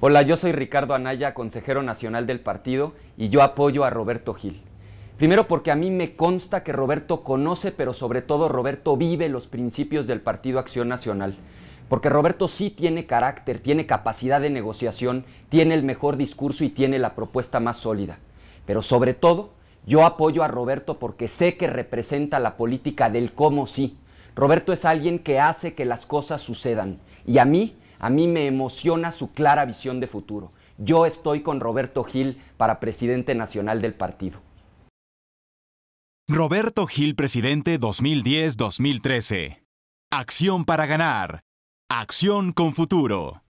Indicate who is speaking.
Speaker 1: Hola, yo soy Ricardo Anaya, consejero nacional del partido, y yo apoyo a Roberto Gil. Primero porque a mí me consta que Roberto conoce, pero sobre todo Roberto vive los principios del Partido Acción Nacional. Porque Roberto sí tiene carácter, tiene capacidad de negociación, tiene el mejor discurso y tiene la propuesta más sólida. Pero sobre todo, yo apoyo a Roberto porque sé que representa la política del cómo sí. Roberto es alguien que hace que las cosas sucedan. Y a mí, a mí me emociona su clara visión de futuro. Yo estoy con Roberto Gil para presidente nacional del partido.
Speaker 2: Roberto Gil, presidente 2010-2013. Acción para ganar. Acción con futuro.